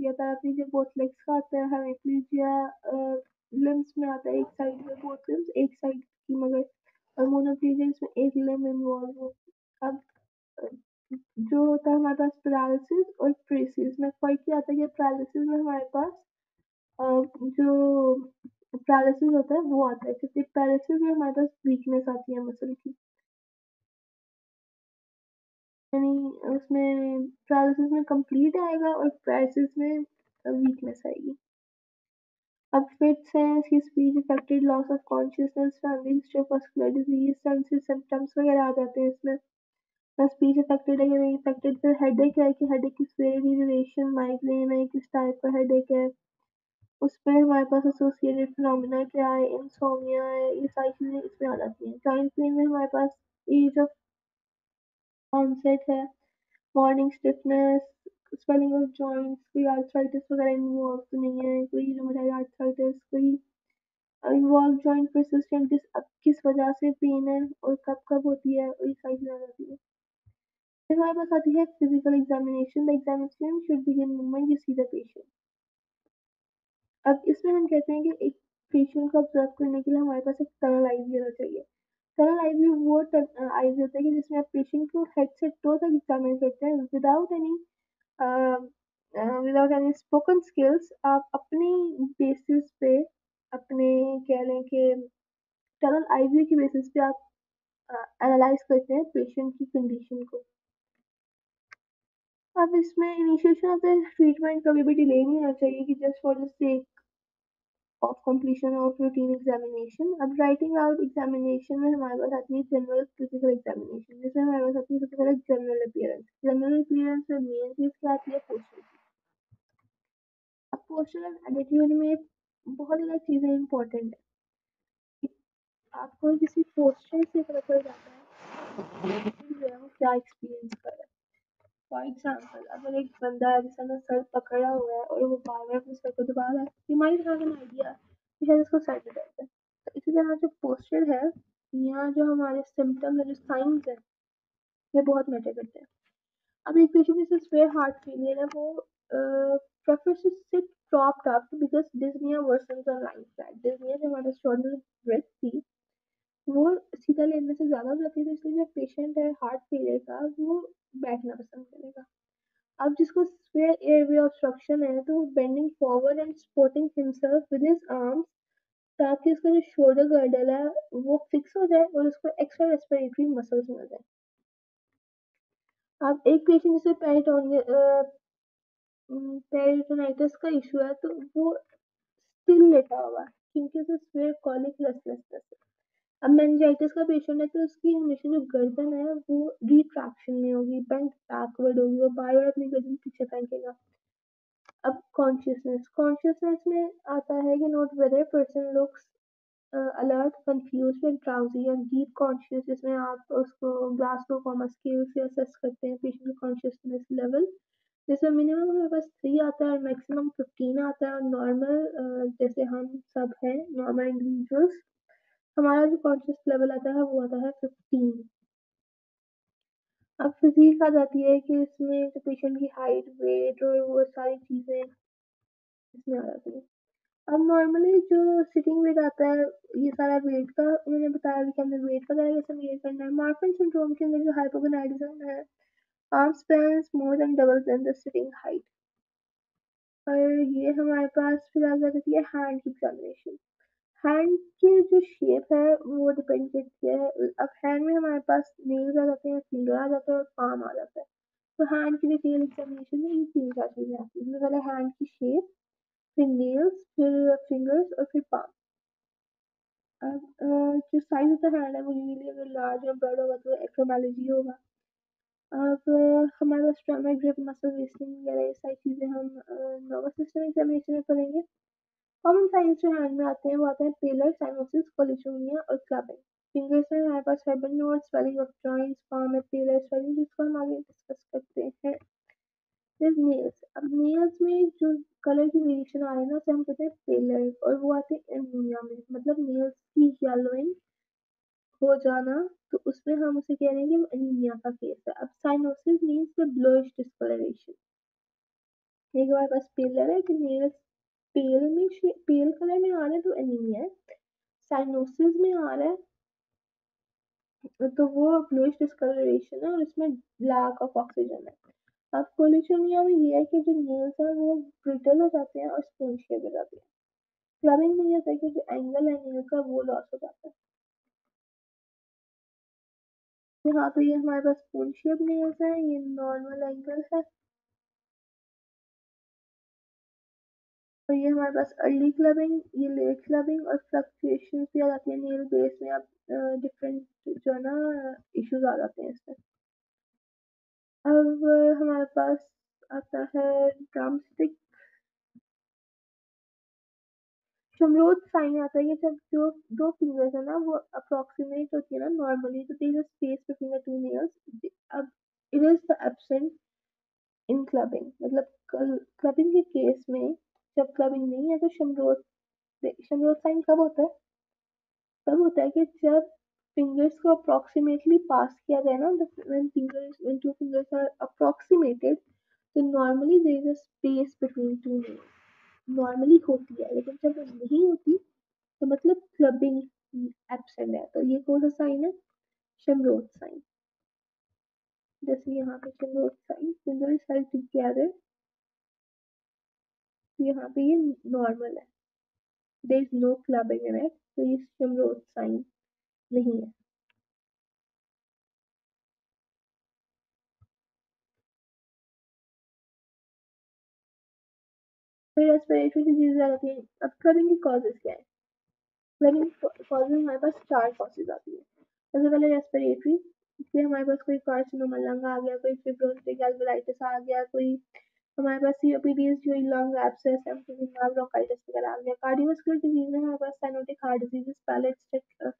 या पैराप्लीजिया both legs का आता है हेमिप्लीजिया लिम्स में आता है, एक साइड में बोथ लिम्स एक साइड की मगर और मोनोप्लीजिया इसमें एक लिम इन्वॉल्व हो। अब जो होता है हमारे पास पैरालिसिस और प्रेसिस में फ़र्क क्या आता है कि पैरालिसिस में हमारे पास जो पैरालिसिस होता है वो आता है, क्योंकि पैरालिसिस में हमारे पास वीकनेस आती है मसल की। यानी उसमें पैरालिसिस में कंप्लीट आएगा और पैरालिसिस में वीकनेस आएगी। अब फिट्स हैं, इसकी speech affected loss of consciousness family history of muscular disease senses symptoms वगैरह आ जाते हैं इसमें। स्पीच इफेक्टेड है या नहीं इफेक्टेड फिर हेडेक है कि हेडेक की सेवेरिटी ड्यूरेशन माइग्रेन है किस टाइप का हेडेक है। उस पर हमारे पास एसोसिएटेड फिनोमिना क्या है? इंसोमिया है, ये सारी चीज़ें इसमें आ जाती हैं। जॉइंट पेन में हमारे पास एज ऑफ़ ऑनसेट है। Morning stiffness swelling of joints कोई आर्थराइटिस वगैरह इन्वॉल्व तो नहीं है, कोई रूमेटाइड आर्थराइटिस कोई इन्वॉल्व जॉइंट परसिस्टेंट किस किस वजह से पेन है और कब कब होती है और ये सारी चीज़ें आ है। फिर हमारे पास आती है physical examination the examination should begin moment you see the patient अब इसमें हम कहते हैं कि एक पेशेंट को ऑब्ज़र्व करने के लिए हमारे पास एक टनल आई होना चाहिए। टनल आई व्यू वो आई होता है कि जिसमें आप पेशेंट को हेड से टो तक एग्जामिन करते हैं without any without any spoken skills आप अपनी बेसिस पे, अपने कह लें कि टनल आई व्यू की बेसिस पे आप एनालाइज करते हैं पेशेंट की कंडीशन को। अब इसमें इनिशिएशन ऑफ़ द ट्रीटमेंट कभी भी डिले नहीं होना चाहिए कि just for the sake of completion of routine examination अब राइटिंग आउट एग्जामिनेशन में हमारे पास आती है जनरल फ़िज़िकल एग्जामिनेशन जिसमें हमारे पास आती है सबसे पहले जनरल अपीयरेंस जनरल अपीयरेंस में मेन चीज़ क्या आती है? पोस्टर अब पोस्टर एंड में बहुत ज़्यादा चीज़ें इंपॉर्टेंट है. आपको किसी पोस्टर से पता चल जाता है क्या एक्सपीरियंस कर रहा है. फॉर एग्ज़ाम्पल अगर एक बंदा है जिसने अपना सर पकड़ा हुआ है और वो बार बार अपने सर को दबा रहा है ये माइट हैव एन आइडिया कि शायद इसको सर में दर्द है तो इसी तरह जो पोस्चर है या जो हमारे सिम्टम है, जो साइंस है, ये बहुत मैटर करते हैं अब एक पेशेंट जिसे स्वेयर हार्ट फेलियर है, वो prefers to sit propped up because dyspnea worsens on lying flat. dyspnea जो हमारे शोल्डर ब्रेथ थी, वो सीधा लेने से ज़्यादा हो जाती है तो इसलिए जो पेशेंट है हार्ट फेलियर का, वो बैठना पसंद करेगा। अब जिसको स्पेयर एयरवे ऑब्स्ट्रक्शन है तो वो bending forward and supporting himself with his arms ताकि उसका जो शोल्डर गर्डल है, वो फिक्स हो जाए और उसको एक्स्ट्रा रेस्पिरेटरी मसल्स मिल जाए। अब एक पेशेंट जिसे पेरिटोनाइटिस का इशू है तो वो स्टिल लेटा हुआ है, क्योंकि उसे स्वेयर कॉलिक रेस्टलेसनेस है अब मेनिंजाइटिस का पेशेंट है तो उसकी हमेशा जो गर्दन है वो रिट्रैक्शन में होगी बेंट बैकवर्ड होगी, वो बार बार अपनी गर्दन पीछे फेंकेगा। अब कॉन्शियसनेस कॉन्शियसनेस में आता है कि note whether person looks alert confuse and drowsy या डीप कॉन्शियस जिसमें आप उसको ग्लासगो कॉमा स्केल से असेस करते हैं पेशेंट कॉन्शियसनेस लेवल जिसमें मिनिमम हमारे पास थ्री आता है और मैक्सिमम फिफ्टीन आता है और नॉर्मल जैसे हम सब हैं नॉर्मल इंडिविजुअल्स हमारा जो कॉन्शियस लेवल आता है, वो आता है फिफ्टीन अब फिजिक आ जाती है कि इसमें जो पेशेंट की हाइट वेट और वो सारी चीज़ें इसमें आ जाती है। अब नॉर्मली जो सिटिंग वेट आता है, ये सारा वेट का, उन्होंने बताया कि हमने वेट वगैरह कैसे मेजर करना है। मार्फन सिंड्रोम के अंदर जो हाइपोगोनाइडिज्म है arm span more than double than the sitting height और ये हमारे पास फिर आ जाती है हैंड की एग्जामिनेशन हैंड की जो शेप है, वो डिपेंड करती है। अब हैंड में हमारे पास नेल्स आ जाते हैं फिंगर आ जाता है और पाम आ जाता है। तो हैंड की डिटेल एग्जामिनेशन में ये तीन चार चीज़ें आती हैं। पहले हैंड की शेप फिर नेल्स फिर फिंगर्स और फिर पाम अब जो साइज़ होता है हैंड है, वो यूजली अगर लार्ज या बड़ा होगा तो एक्रोमैलोजी होगा। अब, हमारे ट्रामा ग्रिप मसल वेस्टिंग वगैरह, ये सारी चीज़ें हम नर्वस सिस्टम एग्जामिनेशन में पढ़ेंगे। कॉमन साइंस जो हैंड में आते हैं, वो आते हैं पेलर साइनोसिस कोलिशोनिया और क्लबिंग फिंगर्स में हमारे पास Heberden node swelling of joints palm में पेलर स्वेलिंग जिसको हम आगे डिस्कस करते हैं. नेल्स अब नेल्स में जो कलर की वेरिएशन आ रही है ना, उसे हम कहते हैं पेलर और वो आते हैं एनीमिया में. मतलब नेल्स की येलोइंग हो जाना तो उसमें हम उसे कह रहे हैं कि एनीमिया का केस है. अब cyanosis means the bluish discoloration एक हमारे पास पेलर है कि नेल्स पेल में पेल कलर में आ रहा है तो एनीमिया है। साइनोसिस में आ रहा है तो वो ब्लूइश डिस्कलरेशन है और इसमें लैक ऑफ़ ऑक्सीजन है। अब पोलिशोनिया में ये है कि जो नेल्स हैं वो ब्रिटल हो जाते हैं और स्पून शेप हो जाते हैं। क्लबिंग में ये होता है कि जो एंगल है नेल का वो लॉस हो जाता है। यहाँ पे ये हमारे पास स्पून शेप नेल्स हैं, ये नॉर्मल एंगल है। और ये हमारे पास अर्ली क्लबिंग ये लेट क्लबिंग और फ्लक्चुएशन भी आ जाती है नेल बेस में। अब डिफरेंट जो है ना इश्यूज़ आ जाते हैं इसमें। अब हमारे पास आता है ड्रम स्टिक शमरोद साइन आता है कि जब जो दो फिंगर्स है ना, वो अप्रोक्सीमेट होती है ना नॉर्मली तो there space between the two nails अब it is the absent in clubbing मतलब क्लबिंग के केस में जब क्लबिंग नहीं है तो शमरोद शमरोद साइन कब होता है? तब होता है कि जब फिंगर्स को अप्रोक्सीमेटली पास किया जाए ना when fingers when two fingers are approximated तो normally there is a space between two nails normally होती है, लेकिन जब नहीं होती तो मतलब क्लबिंग एब्सेंट है। तो ये कौन सा साइन है? शमरोद साइन जैसे यहाँ पे Schamroth sign fingers held together यहाँ पे ये नॉर्मल है। There is no clubbing in तो ये शमरोद साइन नहीं है। रेस्पिरेटरी डिज़ीज़ आ जाती है। अब क्लबिंग की कॉजेज क्या है? कॉजेज हमारे पास चार कॉजेज आती है। सबसे पहले रेस्पिरेटरी इसलिए हमारे पास कोई कार्सिनोमा आ गया, कोई फिब्रोसिटिक एल्वेलाइटिस आ गया, कोई हमारे पास सीओपीडी जो लंग एब्सेस एम्फीजिमा ब्रोंकाइटिस वगैरह आ गया। कार्डियोवास्कुलर डिज़ीज़ में हमारे पास cyanotic heart disease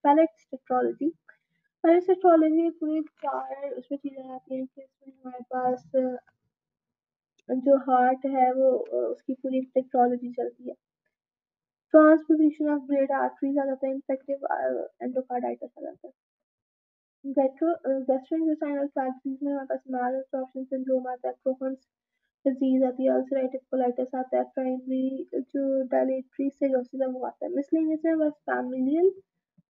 Fallot tetralogy Fallot tetralogy पूरी चार उसमें चीज़ें आती हैं कि इसमें हमारे पास जो हार्ट है वो उसकी पूरी टेक्नोलॉजी चलती है। ट्रांसपोजिशन ऑफ़ ब्रेड आर्टरीज आ जाता है इन्फेक्टिव एंडोकार्डाइटिस आ जाता है। गैस्ट्रो गैस्ट्रोइंटेस्टाइनल डिज़ीज़ में हमारे पास माल सिंड्रोम आता है क्रोहन्स डिज़ीज़ आती है अल्सरेटिव कोलाइटिस आता है प्राइमरी जो डायलेटरी सेरोसिस है वो आता है मिसलिनियस में बस फैमिलियल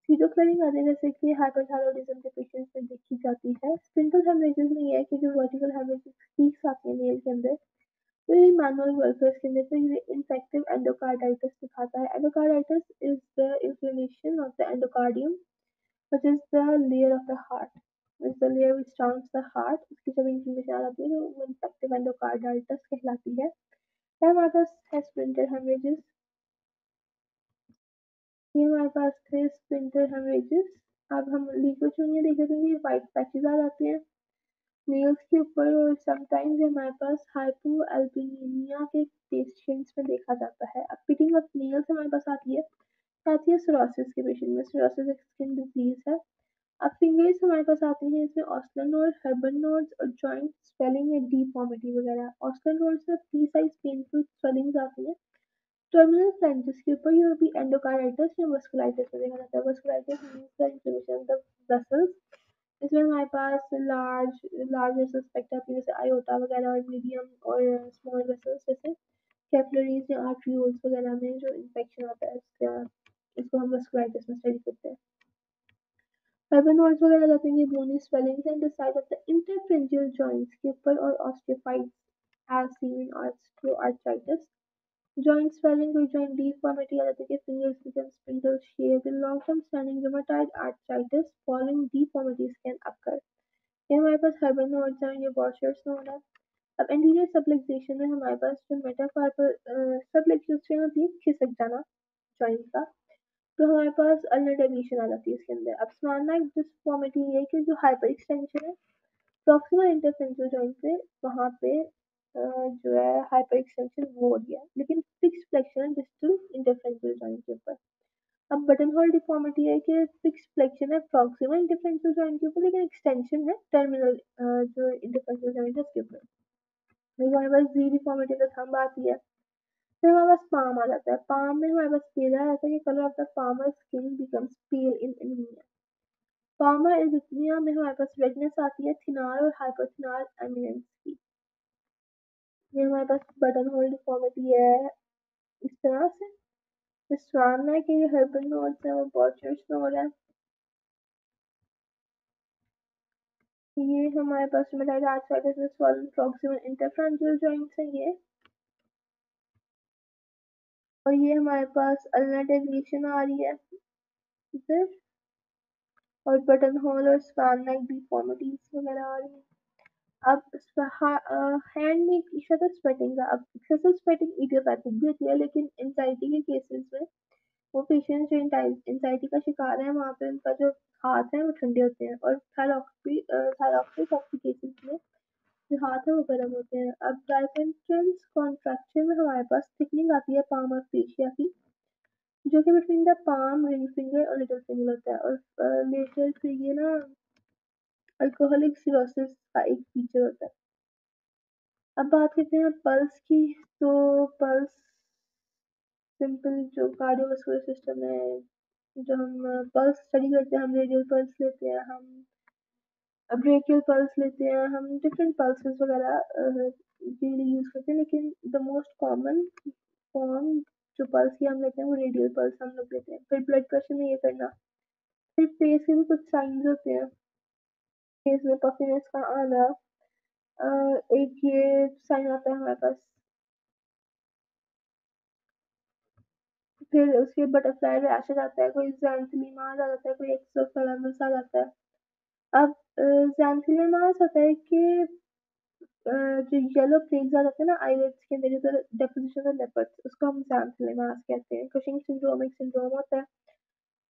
सीडोक्लेरिंग आते हैं जैसे कि हाइपरथायरॉइडिज्म के पेशेंट्स में देखी जाती है। स्पिंटल हेमरेजेस में ये है कि जो वर्टिकल हेमरेजेस पीक्स आती हैं नेल के अंदर तो ये मैनुअल वर्कर्स के अंदर तो ये इन्फेक्टिव एंडोकार्डाइटिस दिखाता है। Endocarditis is the inflammation of the endocardium which is the layer of the heart. Layer which surrounds the heart, उसकी जब इन्फ्लेमेशन आ जाती है तो वो इन्फेक्टिव एंडोकार्डाइटिस कहलाती है। हमारे पास है स्प्रिंटर हेमरेजेस ये हमारे पास थे स्प्रिंटर हेमरेजेस अब हम लीकोचूनिया देख लेते हैं ये वाइट पैचेस आ जाते हैं। नेल्स के ऊपर और समटाइम्स हमारे पास हाइपो एल्बिनिया के पेशेंट्स में देखा जाता है। अब पिटिंग ऑफ़ नेल्स हमारे पास आती है, साथ ही सोरोसिस के पेशेंट में। सोरोसिस एक स्किन डिज़ीज़ है। अब फिंगर्स हमारे पास आते हैं, इसमें ऑस्लर नोड हर्बन नोड्स और जॉइंट स्वेलिंग या डीफॉर्मिटी वगैरह। ऑस्लर नोड्स में प्री साइज़ पेनफुल स्वेलिंग्स आती हैं। टर्मिनल फ्लैंजेस के ऊपर ये भी एंडोकार्डाइटिस या वस्कुलाइटिस में देखा जाता है। Vasculitis means the inflammation of the vessels इसमें हमारे पास लार्ज लार्ज सस्पेक्ट आती है, जैसे आयोटा वगैरह और मीडियम और स्मॉल वेसल्स जैसे कैपलरीज या आर्ट्रियोल्स वगैरह में जो इन्फेक्शन होता है, इसका, इसको हम वस्कुलाइटिस में स्टडी करते हैं। कार्बनोइड्स वगैरह जाते हैं bony swellings and the side of the interphalangeal joints के ऊपर और osteophytes as seen in osteoarthritis joint swelling or joint deformity are the fingers become spindle shaped. In long term standing rheumatoid arthritis, following deformities can occur. ये हमारे पास हर्बन nodes हैं ये washers node है अब anterior सबलेक्सेशन में हमारे पास जो मेटाकार्पल सबलेक्सेशन होती है खिसक जाना जॉइंट का तो हमारे पास अल्नर डेविएशन आ जाती है इसके अंदर। अब स्मॉल नेक डिस्फॉर्मिटी ये कि जो हाइपर एक्सटेंशन है प्रॉक्सिमल इंटरफेंशियल जॉइंट पे, वहाँ पे जो है हाइपर एक्सटेंशन वो हो गया। लेकिन फिक्स फ्लेक्शन है डिस्टल इंटरफ्रेंशियल जॉइंट के ऊपर। अब बटन होल डिफॉर्मिटी है कि फिक्स फ्लेक्शन है प्रॉक्सिमल इंटरफ्रेंशियल जॉइंट के ऊपर, लेकिन एक्सटेंशन है टर्मिनल जो इंटरफ्रेंशियल जॉइंट है उसके ऊपर। हमारे पास जी डिफॉर्मिटी का थंब आती है फिर हमारे पास पाम आ जाता है। पाम में हमारे पास पेल आ जाता है कि colour of the palmar skin becomes pale in anaemia palmar erythema में हमारे पास रेडनेस आती है थिनार और हाइपोथिनार एमिनेंस की। ये हमारे पास बटन होल डिफॉर्मिटी है। इस तरह से। स्वान है कि हर्बल नोड्स हैं, वो बॉर्चर्स नोड है। ये हमारे पास रूमेटॉइड आर्थराइटिस में स्वॉलन प्रॉक्सिमल इंटरफ्रंटल जॉइंट्स हैं ये। और ये हमारे पास अल्ना डेविएशन आ रही है इधर और बटन होल और स्पैन नेक डिफॉर्मिटीज वगैरह आ रही है। अब हैंड में एक इशू था स्वेटिंग का। अब एक्सेसिव स्वेटिंग इडियोपैथिक भी होती है, लेकिन एंजाइटी के केसेस में वो पेशेंट जो एंजाइटी का शिकार है, वहाँ पे उनका जो हाथ है, वो ठंडे होते हैं। और थायरॉक्सी थायरॉक्सी केसेस में जो हाथ है, वो गर्म होते हैं। अब डायफेंट्रेंस कॉन्ट्रैक्शन में हमारे पास थिकनिंग आती है पाम ऑफ़ फेशिया की, जो कि between the palm ring finger और लिटिल फिंगर होता है। और लेटर फिर ये ना अल्कोहलिक सिरोसिस का एक फीचर होता है। अब बात करते हैं पल्स की। तो पल्स सिंपल जो कार्डियोवास्कुलर सिस्टम है जो हम पल्स स्टडी करते हैं, हम रेडियल पल्स लेते हैं, हम ब्रेकियल पल्स लेते हैं, हम डिफरेंट पल्सेस वगैरह डेली यूज़ करते हैं, लेकिन द मोस्ट कॉमन फॉर्म जो पल्स की हम लेते हैं, वो रेडियल पल्स हम लोग लेते हैं। फिर ब्लड प्रेशर में ये करना। फिर फेस के भी कुछ साइंस होते हैं। फेस में पफिनेस का आना। एक ये साइन आता है हमारे पास। फिर उसके बटरफ्लाई रैशेज आता है, कोई जैंथलीमा आ जाता है, कोई एक्सोफेलामस आ जाता है। अब जैंथिलेमास होता है कि जो येलो प्लेग्स आ जाते हैं ना आईलेट्स के अंदर, जो डेपोजिशन ऑफ़ लेपर्ड्स उसको हम जैंथिलेमास कहते हैं। कुशिंग सिंड्रोम एक सिंड्रोम होता है।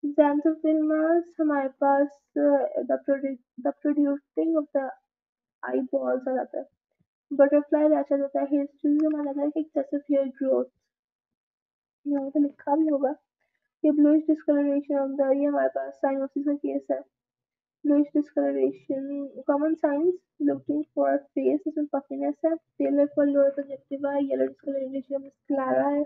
जैंथिलेमास हमारे पास the protruding of the eye balls आ जाता है। बटरफ्लाई रैशेज होता है। हिस्ट्री में माना जाता है कि एक्सेसिव हेयर ग्रोथ यहाँ पे लिखा भी होगा कि ब्लूइश डिस्कलरेशन ऑफ़ द ये हमारे पास साइनोसिस का केस है। bluish discoloration. Common signs looking for face is puffiness and pale or lower conjunctiva, yellow discoloration, sclera,